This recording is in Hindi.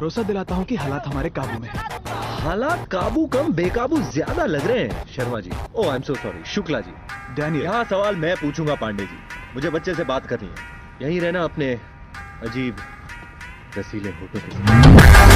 भरोसा दिलाता हूँ कि हालात हमारे काबू में है। हालात काबू कम बेकाबू ज़्यादा लग रहे हैं Sharma ji. Oh I am so sorry Shukla ji. Daniel यहाँ सवाल मैं पूछूँगा पांडे जी। मुझे बच्चे से बात करनी है। यहीं रहना अपने अजीब रसीले होठों के